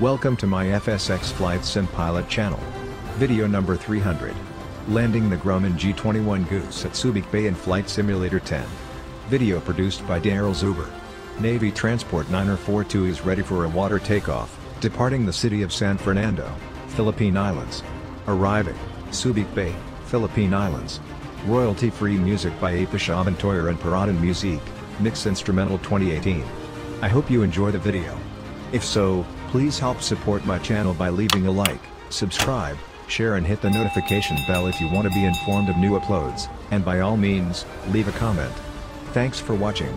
Welcome to my FSX Flight Sim Pilot channel. Video number 300. Landing the Grumman G21 Goose at Subic Bay in Flight Simulator 10. Video produced by Daryl Zuber. Navy Transport 942 is ready for a water takeoff, departing the city of San Fernando, Philippine Islands. Arriving, Subic Bay, Philippine Islands. Royalty-free music by Apish Aventoyer and Paratan Music, Mix Instrumental 2018. I hope you enjoy the video. If so, please help support my channel by leaving a like, subscribe, share and hit the notification bell if you want to be informed of new uploads, and by all means, leave a comment. Thanks for watching.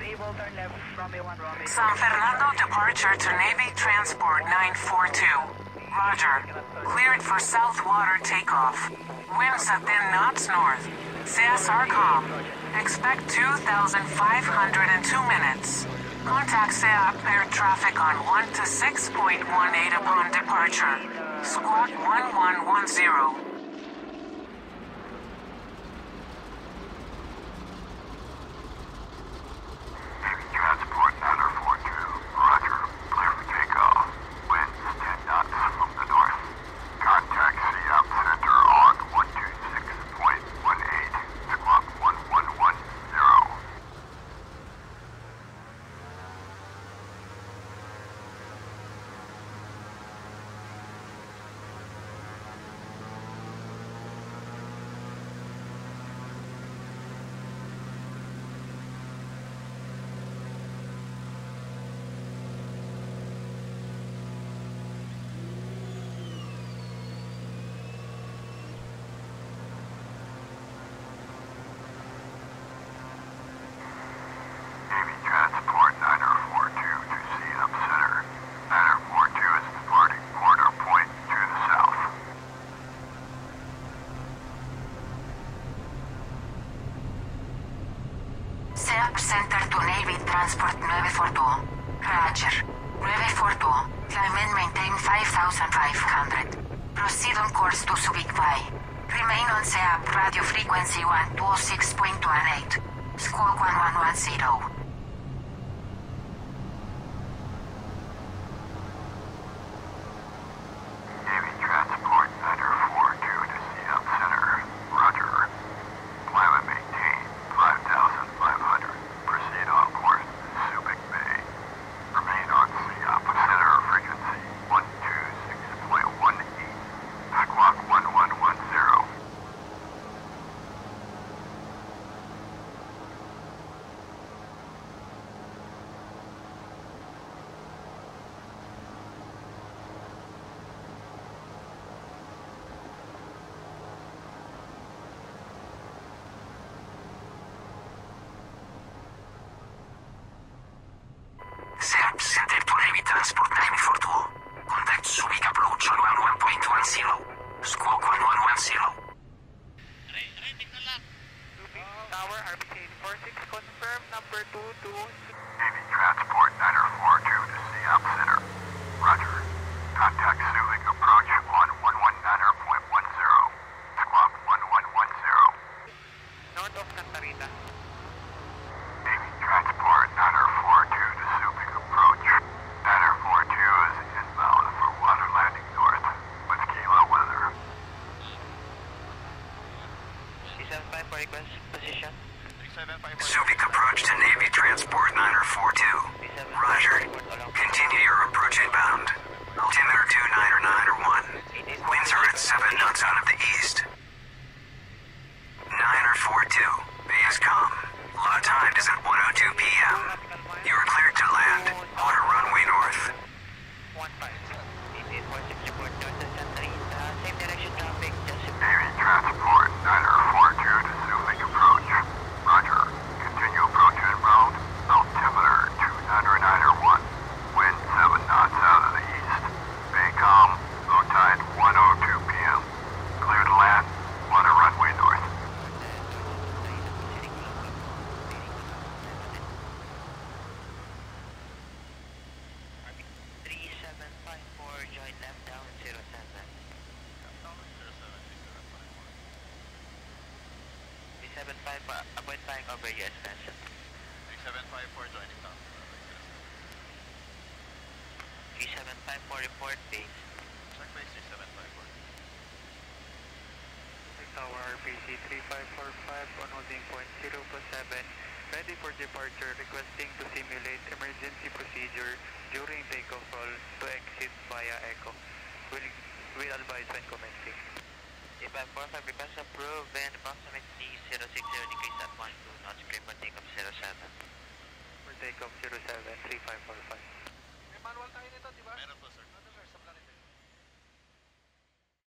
Able, turn left runway 1 runway. San Fernando departure to Navy Transport 942. Roger. Cleared for South Water takeoff. Winds at 10 knots north. CSR calm. Expect 2,502 minutes. Contact CAAP air traffic on 1 to 6.18 upon departure. Squawk 1110. Navy Transport 942, roger. Clear for takeoff. Winds 10 knots from the north. Contact CAAP Center on 126.18. Squawk 1110. Navy Transport 942 to CAAP Center. 942 is departing quarter point to the south. CAAP Center to Navy Transport 942. Roger. 942. Climb and maintain 5,500. Proceed on course to Subic Bay. Remain on CAAP radio frequency 126.18. Squawk 1110. Navy Transport 942 to CAAP Center. Roger. Climb and maintain 5,500. Proceed on course to Subic Bay. Remain on CAAP Center frequency 126.18. Squawk 1110. CAAP Center to Navy Transport 942. Contact Subic approach on 11.10. Squawk 1110. Tower, RBC 46, confirm number 22. Navy Transport 942 to CAAP Center. Roger. Contact Subic approach on 119.10. Squawk 1110. North of Santa Rita. Navy Transport 942 to Subic approach. 942 is inbound for water landing north with Kilo weather. C75 for request position. Subic approach to Navy Transport 942. for join left down 07. Left down 07, 675 for avoid flying over your expansion. 675 for joining down 07. 375 report base. Check base 3754. Tower RPC 3545 on holding point point zero point seven. plus Departure, requesting to simulate emergency procedure during takeoff roll to exit via ECHO. Will, will advise when commencing. 3545 request approved and approximately 060 degrees at 12 knots, clear for takeoff 07. For takeoff 07, 3545. May manual tayo nito, di ba? Meron po, sir.